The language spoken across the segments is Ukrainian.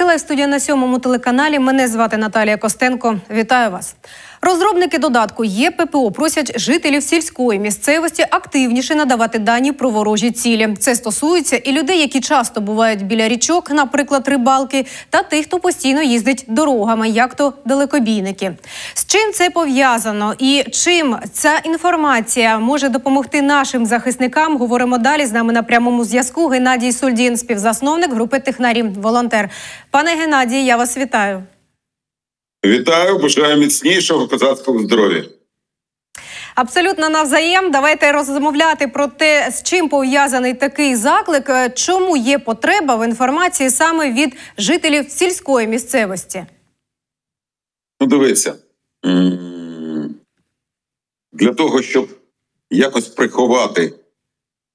Миколаїв, студія на сьомому телеканалі. Мене звати Наталія Костенко. Вітаю вас. Розробники додатку ЄППО просять жителів сільської місцевості активніше надавати дані про ворожі цілі. Це стосується і людей, які часто бувають біля річок, наприклад, рибалки, та тих, хто постійно їздить дорогами, як то далекобійники. З чим це пов'язано і чим ця інформація може допомогти нашим захисникам? Говоримо далі. З нами на прямому зв'язку Геннадій Сульдін, співзасновник групи Технарі Волонтер. Пане Геннадій, я вас вітаю. Вітаю, бажаю міцнішого козацького здоров'я. Абсолютно навзаєм. Давайте розмовляти про те, з чим пов'язаний такий заклик. Чому є потреба в інформації саме від жителів сільської місцевості? Ну, дивіться. Для того, щоб якось приховати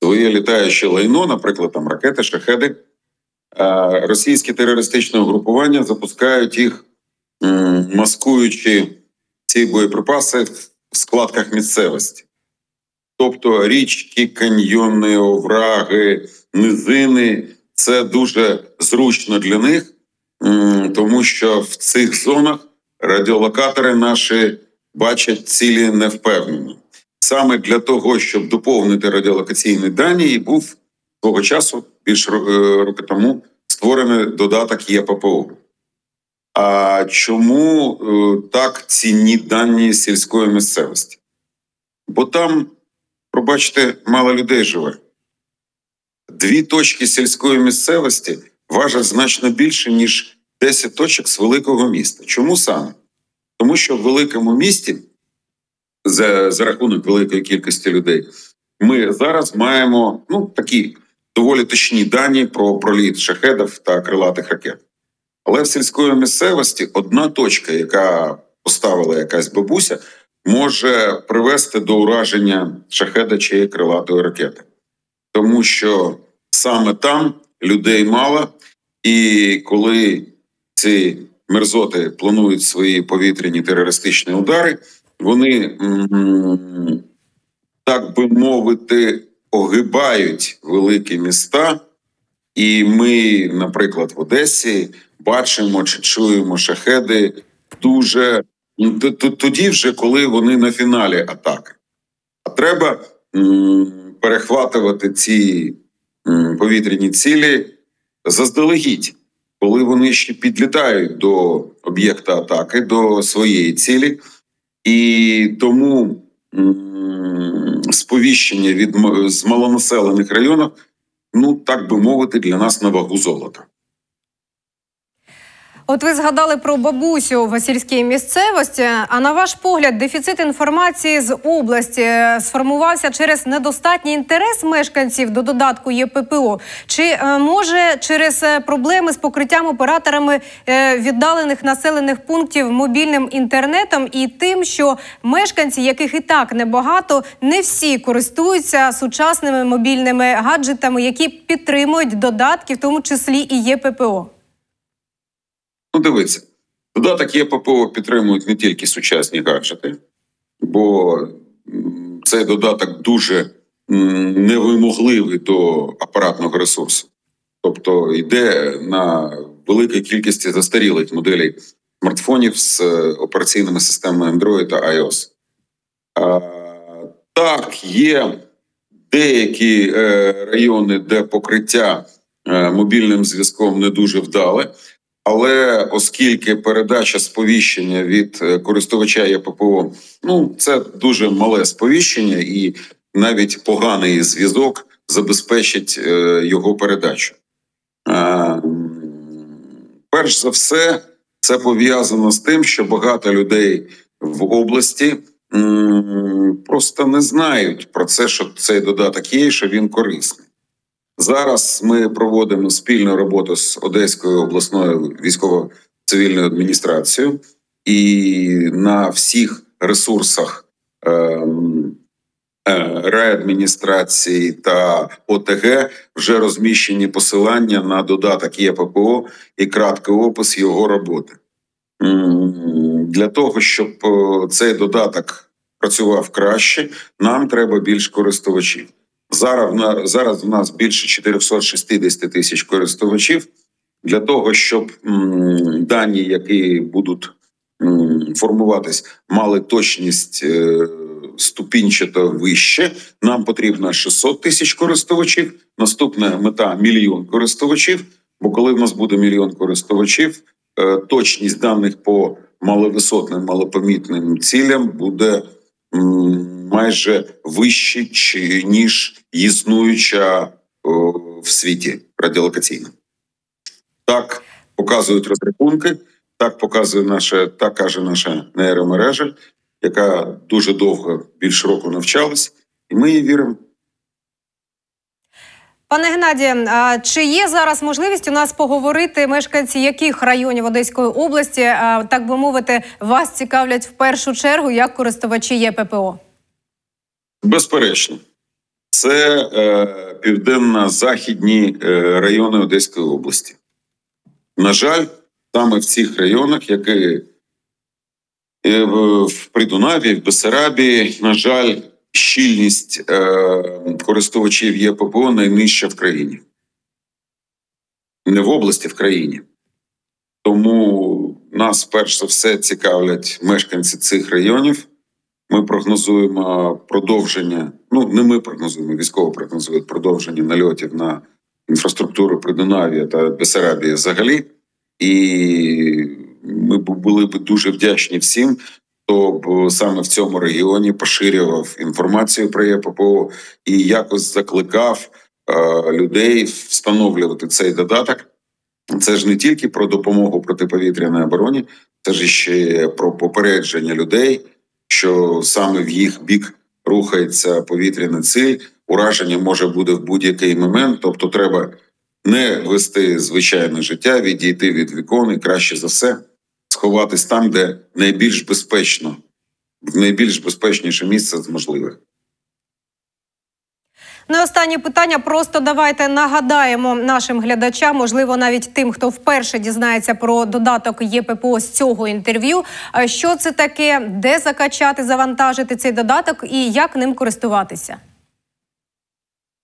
своє літаюче лайно, наприклад, там ракети, шахеди, російські терористичні угрупування запускають їх маскуючи ці боєприпаси в складках місцевості. Тобто річки, каньйони, овраги, низини це дуже зручно для них, тому що в цих зонах радіолокатори наші бачать цілі невпевнені. Саме для того, щоб доповнити радіолокаційні дані, і був свого часу, більше роки тому, створений додаток ЄППО. А чому е, так цінні дані сільської місцевості? Бо там, пробачте, мало людей живе. Дві точки сільської місцевості важать значно більше, ніж 10 точок з великого міста. Чому саме? Тому що в великому місті, за, за рахунок великої кількості людей, ми зараз маємо ну, такі доволі точні дані про проліт шахедів та крилатих ракет. Але в сільської місцевості одна точка, яка поставила якась бабуся, може привести до ураження шахеда чи крилатої ракети, тому що саме там людей мало, і коли ці мерзоти планують свої повітряні терористичні удари, вони так би мовити огибають великі міста. І ми, наприклад, в Одесі бачимо чи чуємо шахеди дуже тоді, вже коли вони на фіналі атаки. А треба перехватувати ці повітряні цілі заздалегідь, коли вони ще підлітають до об'єкта атаки, до своєї цілі, і тому сповіщення від з малонаселених районів, ну так би мовити, для нас на вагу золота. От ви згадали про бабусю в сільській місцевості. А на ваш погляд, дефіцит інформації з області сформувався через недостатній інтерес мешканців до додатку ЄППО? Чи е, може через е, проблеми з покриттям операторами е, віддалених населених пунктів мобільним інтернетом і тим, що мешканці, яких і так небагато, не всі користуються сучасними мобільними гаджетами, які підтримують додатки, в тому числі і ЄППО? Ну, дивіться, додаток ЄППО підтримують не тільки сучасні гаджети, бо цей додаток дуже невимогливий до апаратного ресурсу. Тобто йде на великій кількості застарілих моделей смартфонів з операційними системами Android та iOS. А, Так, є деякі е, райони, де покриття е, мобільним зв'язком не дуже вдале. Але оскільки передача сповіщення від е, користувача ЄППО, ну це дуже мале сповіщення, і навіть поганий зв'язок забезпечить е, його передачу. Перш за все, це пов'язано з тим, що багато людей в області просто не знають про це, що цей додаток є, що він корисний. Зараз ми проводимо спільну роботу з Одеською обласною військово-цивільною адміністрацією, і на всіх ресурсах е, е, реадміністрації та ОТГ вже розміщені посилання на додаток ЄППО і краткий опис його роботи. Для того щоб е, цей додаток працював краще, нам треба більш користувачів. Зараз зараз в нас більше 460 тисяч користувачів. для того, щоб дані, які будуть формуватись, мали точність е, ступінчато вище. Нам потрібно 600 тисяч користувачів. Наступна мета мільйон користувачів. Бо коли в нас буде мільйон користувачів, е, точність даних по маловисотним, малопомітним цілям буде майже вище, чи ніж існуюча в світі радіолокаційна. Так показують розрахунки, так показує наша, так каже наша нейромережа, яка дуже довго, більш року навчалась, і ми їй віримо. Пане Геннадіє, а чи є зараз можливість у нас поговорити мешканці яких районів Одеської області, так би мовити, вас цікавлять в першу чергу як користувачі ЄППО? Безперечно, це е, південно-західні е, райони Одеської області. На жаль, саме в цих районах, які в в Придунаві, в Бесарабії, на жаль, щільність е, користувачів ЄППО найнижча в країні. Не в області, в країні. Тому нас перш за все цікавлять мешканці цих районів. Ми прогнозуємо продовження. Ну не ми прогнозуємо, військово прогнозують продовження нальотів на інфраструктуру Придунавія та Бесарабії взагалі. І ми були б дуже вдячні всім, хто б саме в цьому регіоні поширював інформацію про ЄППО і якось закликав е, людей встановлювати цей додаток. Це ж не тільки про допомогу протиповітряній обороні, це ж ще про попередження людей, що саме в їх бік рухається повітряна ціль. Ураження може бути в будь-який момент, тобто треба не вести звичайне життя, відійти від вікон і краще за все сховатись там, де найбільш безпечно, в найбільш безпечніше місце з можливих. І останнє питання. Просто давайте нагадаємо нашим глядачам, можливо, навіть тим, хто вперше дізнається про додаток ЄППО з цього інтерв'ю. е, Що це таке, де закачати, завантажити цей додаток і як ним користуватися?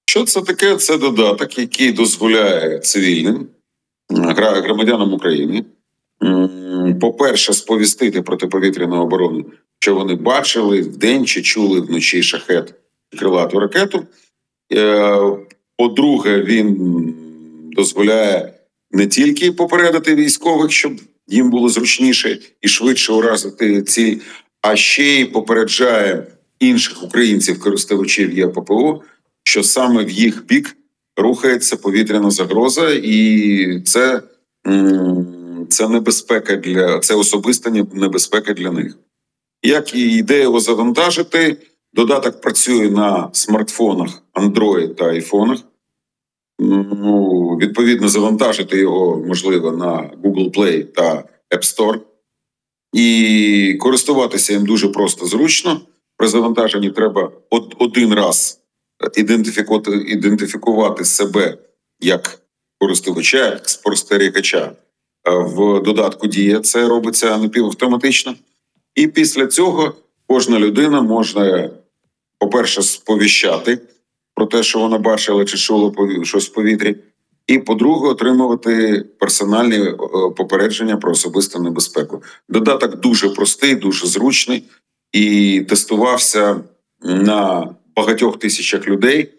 Що це таке? Це додаток, який дозволяє цивільним громадянам України, по-перше, сповістити протиповітряну оборону, що вони бачили вдень чи чули вночі шахет крилату ракету. Е, По-друге, він дозволяє не тільки попередити військових, щоб їм було зручніше і швидше уразити ціль, а ще й попереджає інших українців, користувачів ЄППО, що саме в їх бік рухається повітряна загроза, і це, це небезпека для це особиста небезпека для них. Як і ідея його завантажити, додаток працює на смартфонах Android та айфонах. Ну, відповідно, завантажити його можливо на Google Play та App Store. І користуватися їм дуже просто зручно. При завантаженні треба од- один раз ідентифікувати, ідентифікувати себе як користувача, як спостерігача е, в додатку Дія. Це робиться напівавтоматично. І після цього кожна людина може, по-перше, сповіщати про те, що вона бачила чи чула щось в повітрі. І, по-друге, отримувати персональні е, попередження про особисту небезпеку. Додаток дуже простий, дуже зручний і тестувався на багатьох тисячах людей.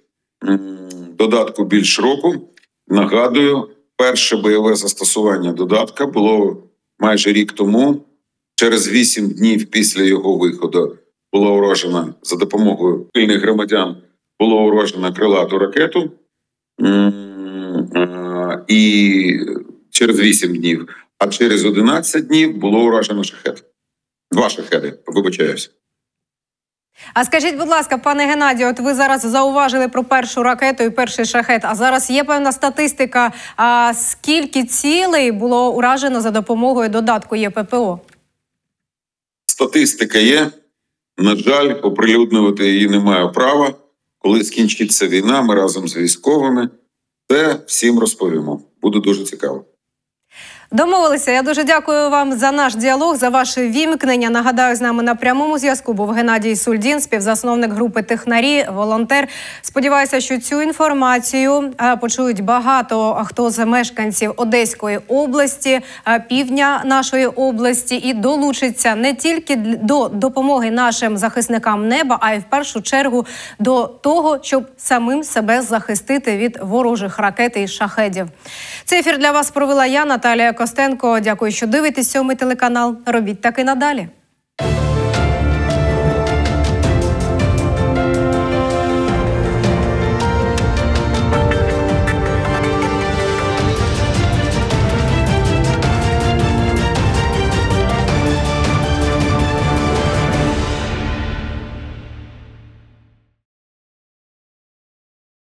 Додатку більш року. Нагадую, перше бойове застосування додатка було майже рік тому. Через вісім днів після його виходу була уражена за допомогою пильних громадян. Було уражено крилату ракету. Е, І через 8 днів, а через 11 днів було уражено шахет. Два шахеди, вибачаюсь. А скажіть, будь ласка, пане Геннадію, от ви зараз зауважили про першу ракету і перший шахет. А зараз є певна статистика. А скільки цілей було уражено за допомогою додатку ЄППО? Статистика є. На жаль, оприлюднювати її не маю права. Коли скінчиться війна, ми разом з військовими це всім розповімо. Буде дуже цікаво. Домовилися. Я дуже дякую вам за наш діалог, за ваше вімкнення. Нагадаю, з нами на прямому зв'язку був Геннадій Сульдін, співзасновник групи Технарі, волонтер. Сподіваюся, що цю інформацію е, почують багато хто з мешканців Одеської області, е, півдня нашої області, і долучиться не тільки до допомоги нашим захисникам неба, а й в першу чергу до того, щоб самим себе захистити від ворожих ракет і шахедів. Цей ефір для вас провела я, Наталія Костенко. Дякую, що дивитесь сьомий телеканал. Робіть так і надалі.